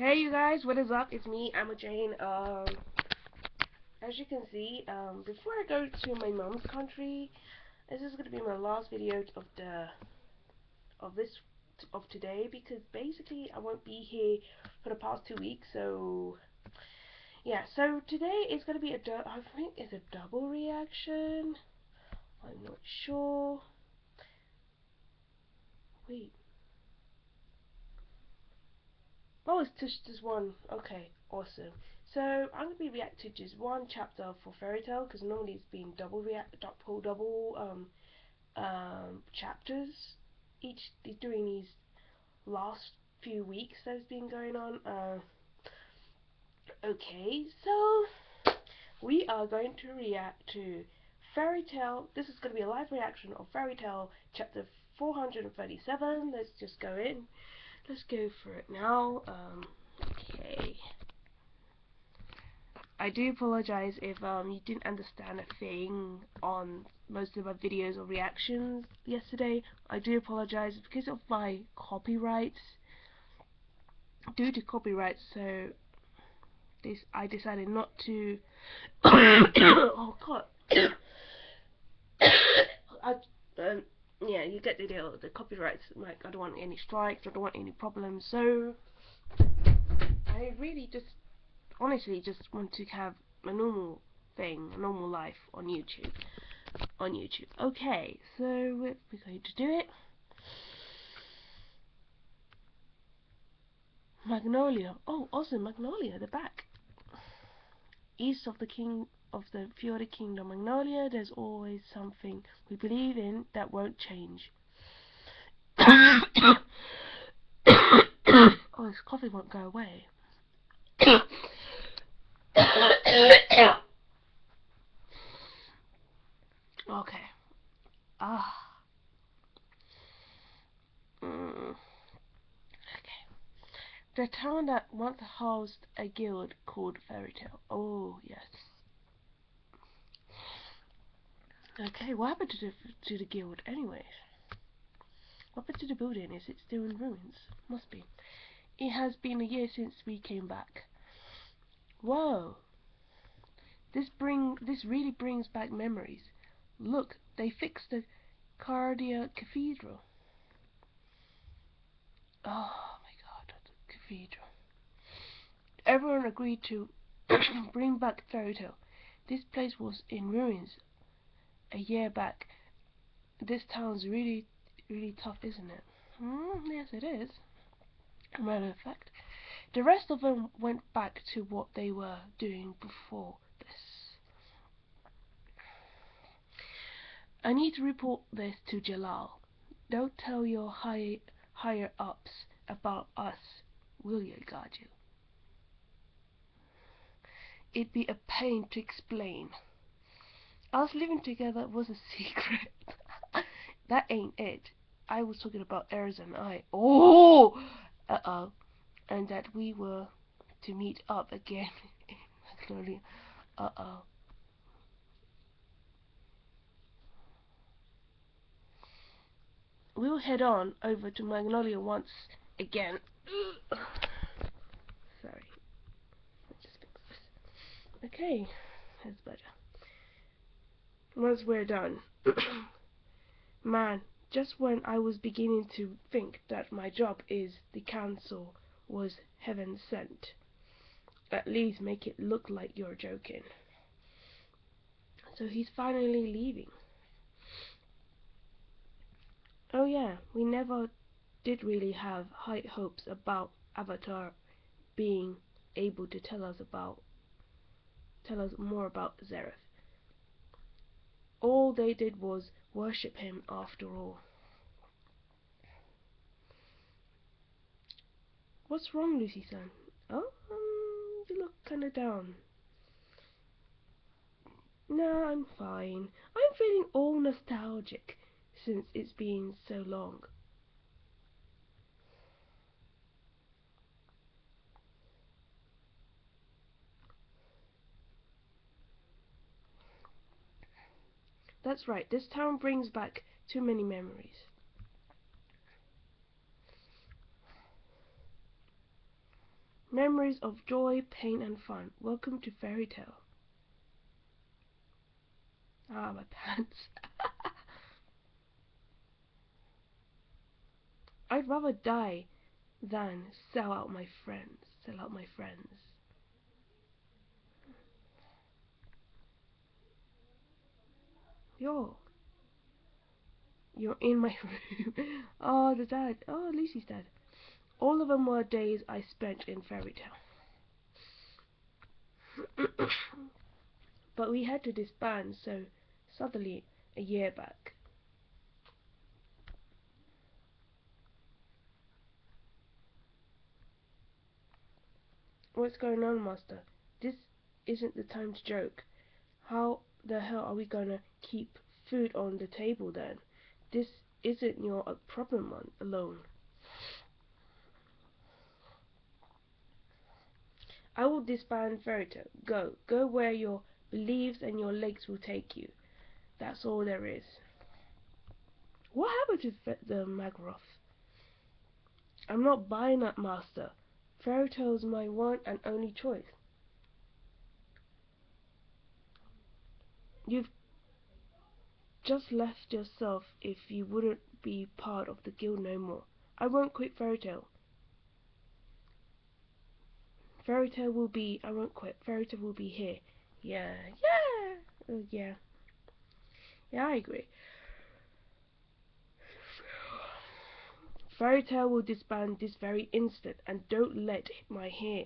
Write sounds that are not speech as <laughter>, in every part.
Hey you guys, what is up? It's me, Amu Jane. Um, as you can see, um, before I go to my mom's country, this is gonna be my last video of the of this of today because basically I won't be here for the past two weeks. So yeah, so today is gonna be a I think it's a double reaction. I'm not sure. Wait. Oh, it's just this one. Okay, awesome. So I'm gonna be reacting to just one chapter for Fairy Tail because normally it's been double react, double double um um chapters each during these last few weeks that's been going on. Uh, okay, so we are going to react to Fairy Tail. This is going to be a live reaction of Fairy Tail chapter 437. Let's just go in. Let's go for it now. Um, okay. I do apologize if um, you didn't understand a thing on most of my videos or reactions yesterday. I do apologize because of my copyrights. Due to copyrights, so this I decided not to. <coughs> oh God. I, um, yeah, you get the. Copyrights, like, I don't want any strikes. I don't want any problems. So I really just, honestly, just want to have a normal thing, a normal life on YouTube. On YouTube. Okay, so we're, going to do it. Magnolia. Oh, awesome, Magnolia, the back. East of the King of the Fiore Kingdom Magnolia, there's always something we believe in that won't change. Oh, this coffee won't go away. okay. Ah. Mm. Okay. The town that once housed a guild called Fairy Tail. Oh, yes. Okay, what happened to the to the guild anyways? What happened to the building? Is it still in ruins? Must be. It has been a year since we came back. Whoa. This bring this really brings back memories. Look, they fixed the Kardia Cathedral. Oh my god, the cathedral. Everyone agreed to <coughs> bring back Fairy Tail. This place was in ruins a year back. This town's really, really tough, isn't it? Mm, yes, it is. Matter of fact, the rest of them went back to what they were doing before this. I need to report this to Jalal. Don't tell your high, higher ups about us, will you, Gaju? It'd be a pain to explain. Us living together was a <laughs> secret. that ain't it. I was talking about Erza and I. Oh! Uh-oh. And that we were to meet up again <laughs> in Magnolia. Uh-oh. We'll head on over to Magnolia once again. <sighs> Sorry. Let's just fix this. Okay. That's better once we're done. <clears throat> Man, just when I was beginning to think that my job is the council was heaven sent. At least make it look like you're joking. So he's finally leaving. Oh yeah, we never did really have high hopes about Avatar being able to tell us about tell us more about Zeref all they did was worship him after all. What's wrong, Lucy-san? Oh, um, you look kinda down. No, I'm fine. I'm feeling all nostalgic since it's been so long. That's right, this town brings back too many memories. Memories of joy, pain, and fun. Welcome to Fairy Tail. Ah, my pants. <laughs> I'd rather die than sell out my friends. Sell out my friends. Yo. You're in my <laughs> room. oh, the dad. Oh, Lucy's dead. All of them were days I spent in Fairy Tail. but we had to disband so suddenly a year back. What's going on, Master? This isn't the time to joke. How the hell are we gonna keep food on the table then? This isn't your problem one alone. I will disband Tail. Go. Go where your beliefs and your legs will take you. That's all there is. What happened to the Magrath? I'm not buying that, Master. Tail's my one and only choice. You've just left yourself if you wouldn't be part of the guild no more. I won't quit Fairy Tail will be, I won't quit, Fairy Tail will be here. Yeah, yeah, uh, yeah. Yeah, I agree. Fairy Tail will disband this very instant, and don't let my hear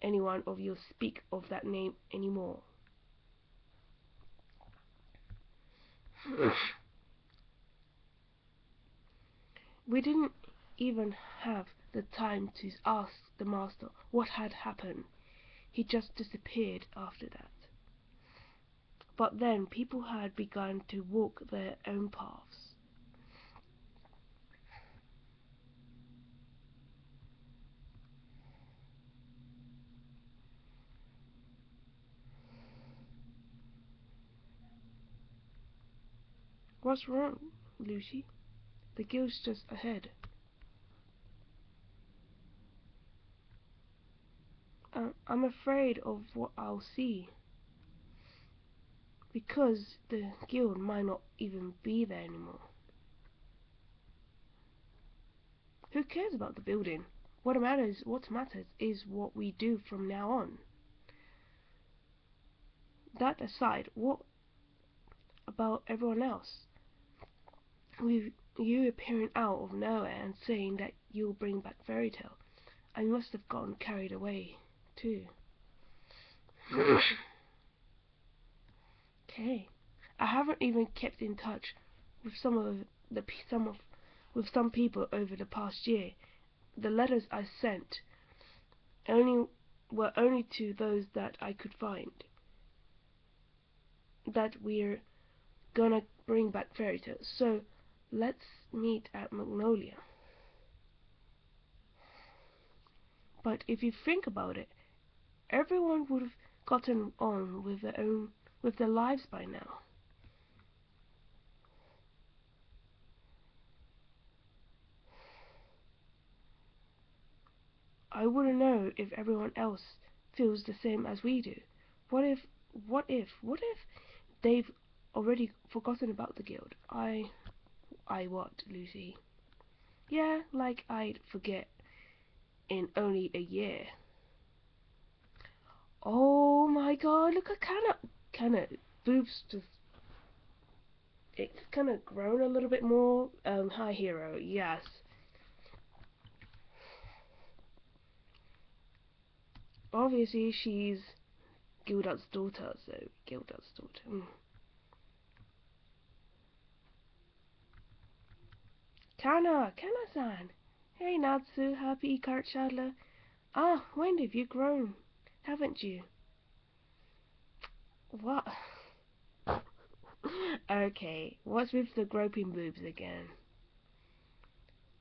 anyone of you speak of that name anymore. <sighs> we didn't even have the time to ask the master what had happened. He just disappeared after that. But then people had begun to walk their own paths. What's wrong, Lucy? The guild's just ahead. I'm afraid of what I'll see. Because the guild might not even be there anymore. Who cares about the building? What matters, what matters is what we do from now on. That aside, what about everyone else? with you appearing out of nowhere and saying that you'll bring back Fairy Tail. I must have gotten carried away, too. okay. I haven't even kept in touch with some of the some of with some people over the past year. The letters I sent only were only to those that I could find. That we're gonna bring back Fairy Tail. So Let's meet at Magnolia. But if you think about it, everyone would have gotten on with their own with their lives by now. I wouldn't know if everyone else feels the same as we do. What if, what if, what if they've already forgotten about the guild? I I what, Lucy? Yeah, like I'd forget in only a year. Oh my god, look at Kana. Kana, boobs just. It's kind of grown a little bit more. Um, hi, hero, yes. Obviously, she's Gildart's daughter, so Gildart's daughter. Mm. Kana, Kana-san. Hey, Natsu, happy cart Shadler. Ah, when have you grown? Haven't you? What? okay, what's with the groping boobs again?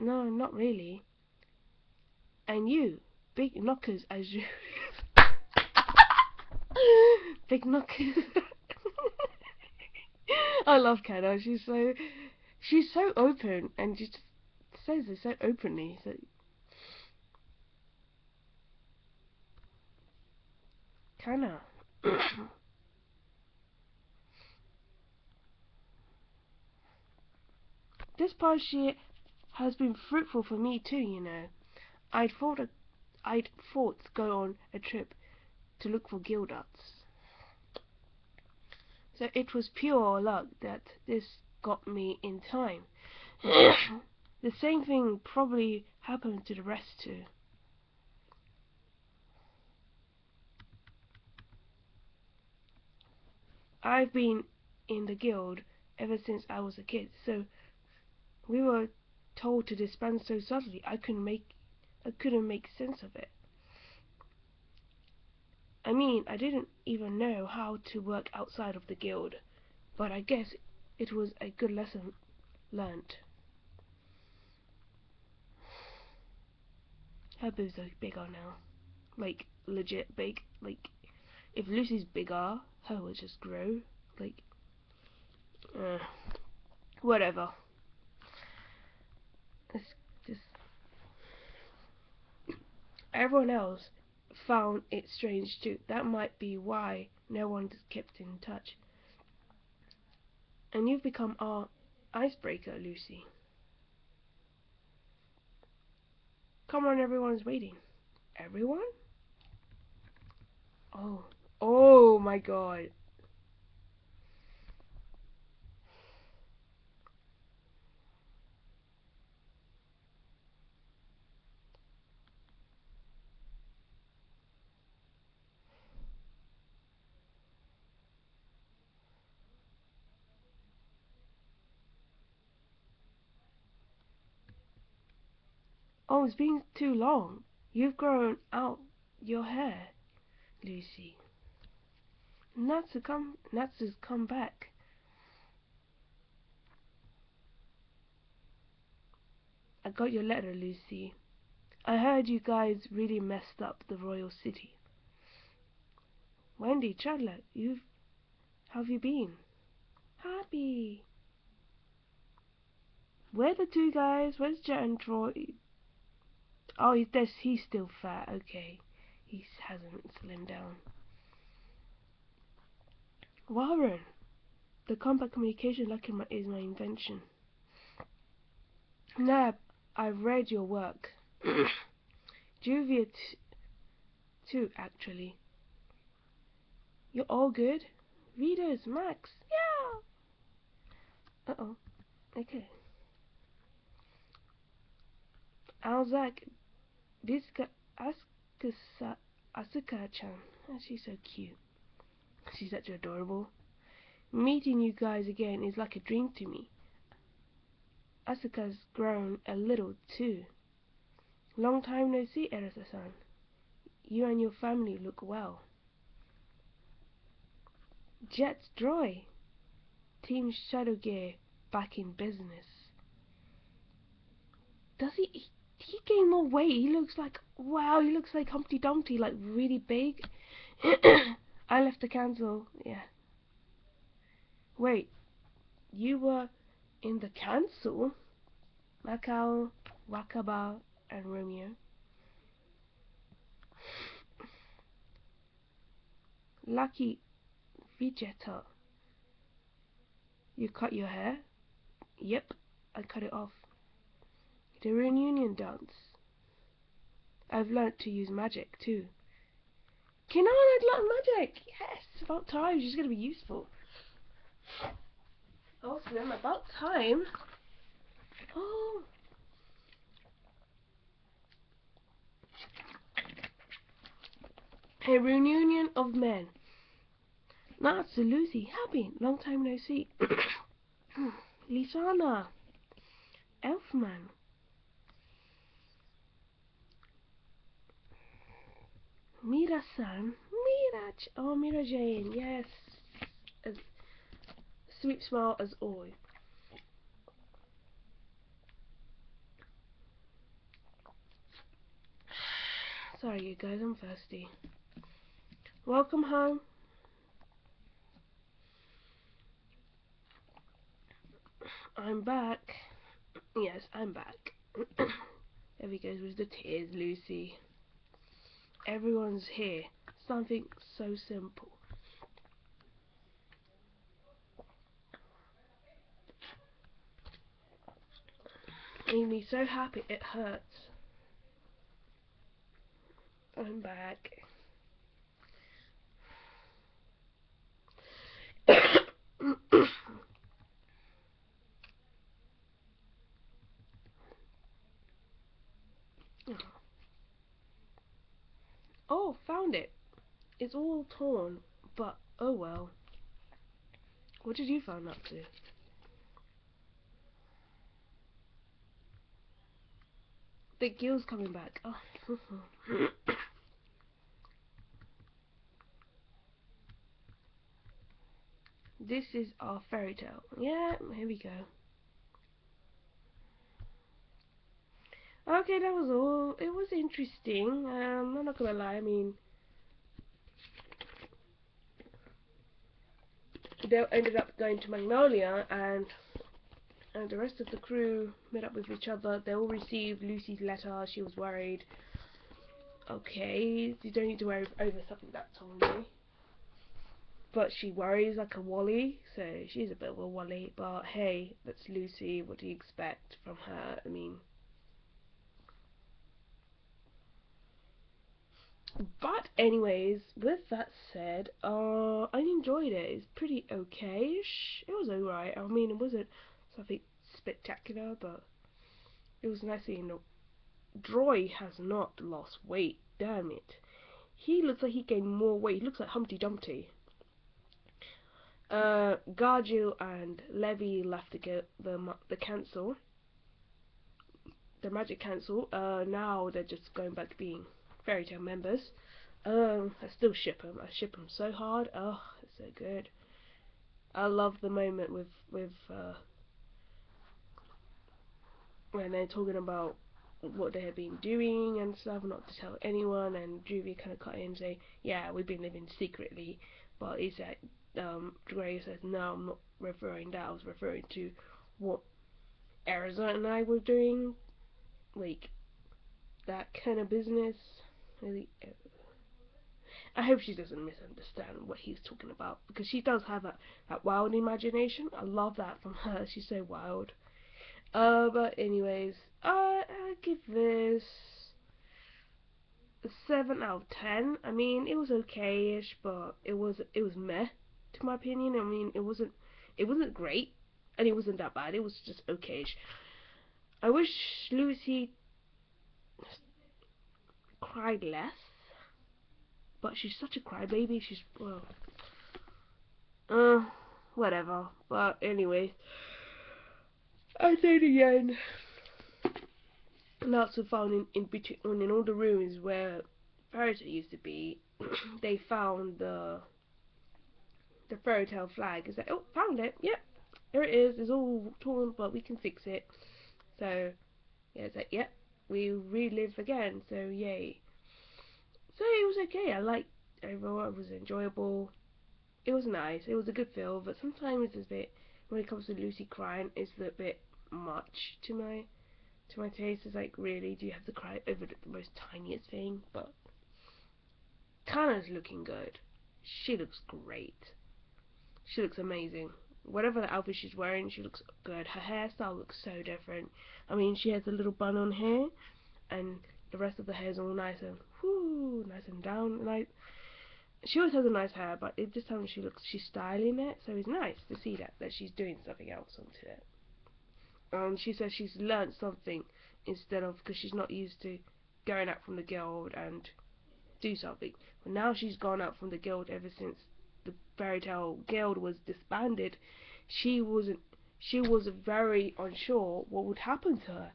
No, not really. And you, big knockers as you. <laughs> big knockers. <laughs> I love Kana. Oh, she's so she's so open and she just says it so openly. So kinda. this past year has been fruitful for me too, you know. I'd thought a, I'd thought to go on a trip to look for Gildarts. So it was pure luck that this got me in time. <coughs> the same thing probably happened to the rest too. I've been in the guild ever since I was a kid, so we were told to disband so suddenly I couldn't make I couldn't make sense of it. I mean, I didn't even know how to work outside of the guild, but I guess it was a good lesson learnt. Her boobs are bigger now. Like, legit big. Like, if Lucy's bigger, her will just grow. Like, uh, whatever. It's just everyone else found it strange too. That might be why no one kept in touch. And you've become our icebreaker, Lucy. Come on, everyone's waiting. Everyone? Oh. Oh my god. Oh, it's been too long. You've grown out your hair, Lucy. Natsu come Natsu's come back. I got your letter, Lucy. I heard you guys really messed up the royal city. Wendy, Chandler, you've have you been? Happy. Where the two guys? Where's Jet and Droy? Oh, he's, he's still fat. Okay. He hasn't slimmed down. Warren! The combat communication lock is my invention. Nab, I've read your work. <coughs> Juvia too, actually. You're all good? Reedus, Max, yeah! Uh-oh. Okay. Alzack Bisca Asuka Asuka-chan. Oh, she's so cute. She's such adorable. Meeting you guys again is like a dream to me. Asuka's grown a little too. Long time no see, Erasa-san. You and your family look well. Jet's Droy. Team Shadow Gear back in business. Does he he gained more weight. He looks like, wow, he looks like Humpty Dumpty, like really big. <clears throat> I left the council, yeah. Wait, you were in the council? Macao, Wakaba, and Romeo. Lucky Vegeta. You cut your hair? Yep, I cut it off. The reunion dance. I've learnt to use magic too. Kinana learned magic! Yes! About time, she's gonna be useful. Oh, awesome, about time. Oh. A reunion of men. Natsu, Lucy, happy, long time no see. <coughs> Lisanna, Elfman, Mira-san. Mira. Oh, Mirajane. Yes. As sweet smile as always. Sorry, you guys. I'm thirsty. Welcome home. I'm back. Yes, I'm back. <coughs> there we go with the tears, Lucy everyone's here. Something so simple. Made me so happy it hurts. I'm back. oh, found it. It's all torn, but oh well. What did you find up to? The gill's coming back. Oh. <laughs> this is our Fairy Tail. Yeah, here we go. Okay, that was all. It was interesting. Um, I'm not gonna lie. I mean, they ended up going to Magnolia, and and the rest of the crew met up with each other. They all received Lucy's letter. She was worried. Okay, you don't need to worry over something that's only. But she worries like a Wally, so she's a bit of a Wally. But hey, that's Lucy. What do you expect from her? I mean. But anyways, with that said, uh, I enjoyed it. It's pretty okay-ish. It was alright. I mean, it wasn't something spectacular, but it was nice seeing the Droy has not lost weight. Damn it. He looks like he gained more weight. He looks like Humpty Dumpty. Uh, Gajeel and Levy left the the the council, the magic council. Uh, now they're just going back to being Fairy Tail members. Um, I still ship them. I ship them so hard. Oh, it's so good. I love the moment with with uh, when they're talking about what they have been doing and stuff, not to tell anyone. And Juvia kind of cut in and say, "Yeah, we've been living secretly," but he said, um, Gray says, "No, I'm not referring that. I was referring to what Arizona and I were doing, like that kind of business." Really, I hope she doesn't misunderstand what he's talking about because she does have that that wild imagination. I love that from her. She's so wild. Uh, but anyways, uh, I give this a seven out of ten. I mean, it was okay-ish, but it was it was meh, to my opinion. I mean, it wasn't it wasn't great, and it wasn't that bad. It was just okay-ish. I wish Lucy cried less, but she's such a crybaby. She's well, uh, whatever. But anyway. I say it again. And also found in, in between in all the rooms where Fairy Tail used to be, <clears throat> they found the the Fairy Tail flag. Is like, oh, found it. Yep, there it is. It's all torn, but we can fix it. So yeah, it's like, yep, we relive again. So yay. So it was okay. I liked overall. It was enjoyable. It was nice. It was a good feel, but sometimes it's a bit when it comes to Lucy crying, it's a bit much to my to my taste. It's like really, do you have to cry over the most tiniest thing? But Tana's looking good. She looks great. She looks amazing. Whatever the outfit she's wearing, she looks good. Her hairstyle looks so different. I mean, she has a little bun on here, and the rest of the hair is all nice and whoo, nice and down. Like she always has a nice hair, but it just time she looks she's styling it, so it's nice to see that that she's doing something else onto it. Um, she says she's learned something instead of because she's not used to going out from the guild and do something. But now she's gone out from the guild ever since Fairy Tail guild was disbanded. She wasn't. She was very unsure what would happen to her.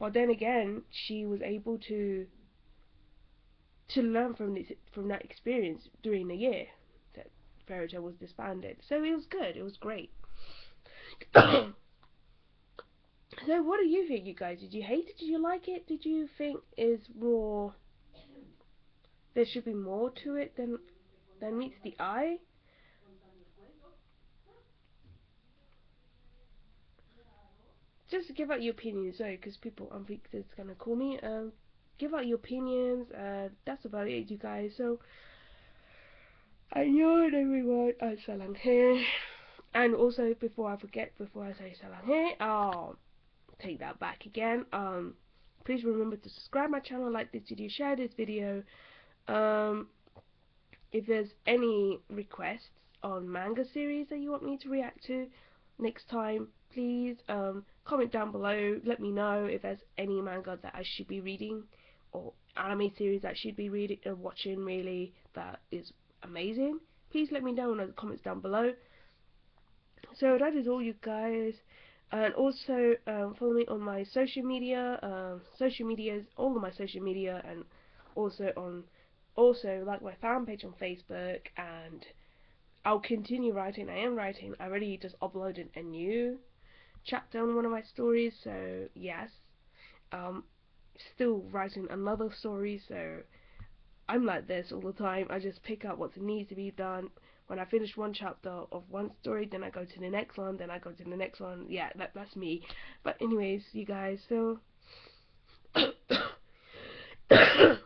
But then again, she was able to to learn from this from that experience during the year that Fairy Tail was disbanded. So it was good. It was great. <coughs> so what do you think, you guys? Did you hate it? Did you like it? Did you think is more? There should be more to it than than meets the eye. Just give out your opinions, sorry, because people, I think, that's gonna call me. Um, give out your opinions. Uh, that's about it, you guys. So, Annyeong everyone, I'm Salang here. And also, before I forget, before I say Salang here, I'll take that back again. Um, please remember to subscribe my channel, like this video, share this video. Um, if there's any requests on manga series that you want me to react to next time, please um, comment down below. Let me know if there's any manga that I should be reading or anime series that I should be reading uh, watching really that is amazing. Please let me know in the comments down below. So that is all you guys. And also um, follow me on my social media, um, social medias, all of my social media, and also on also like my fan page on Facebook and I'll continue writing. I am writing. I already just uploaded a new chapter on one of my stories, so yes. Um, still writing another story, so I'm like this all the time. I just pick up what needs to be done. When I finish one chapter of one story, then I go to the next one, then I go to the next one. Yeah, that that's me. But anyways, you guys, so <coughs>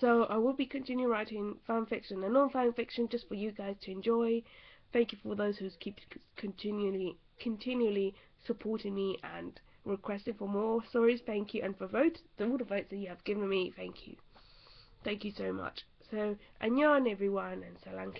So I will be continuing writing fan fiction and non-fan fiction just for you guys to enjoy. Thank you for those who keep continually continually supporting me and requesting for more stories. Thank you, and for votes, all the votes that you have given me. Thank you, thank you so much. So, annyeong everyone, and salang